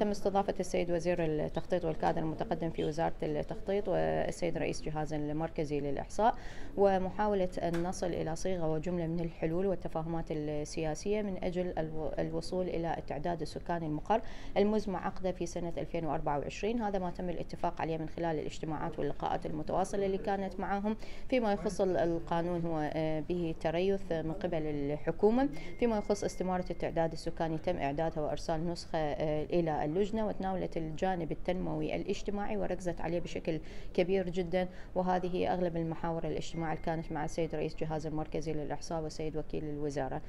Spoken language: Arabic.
تم استضافة السيد وزير التخطيط والكادر المتقدم في وزارة التخطيط والسيد رئيس جهاز المركزي للإحصاء ومحاولة أن نصل إلى صيغة وجملة من الحلول والتفاهمات السياسية من أجل الوصول إلى التعداد السكاني المقر المزمع عقده في سنة 2024 هذا ما تم الاتفاق عليه من خلال الاجتماعات واللقاءات المتواصلة اللي كانت معهم. فيما يخص القانون هو به تريث من قبل الحكومة. فيما يخص استمارة التعداد السكاني تم إعدادها وإرسال نسخة إلى اللجنة وتناولت الجانب التنموي الاجتماعي وركزت عليه بشكل كبير جدا وهذه هي أغلب المحاور الاجتماع اللي كانت مع السيد رئيس جهاز المركزي للإحصاء والسيد وكيل الوزارة.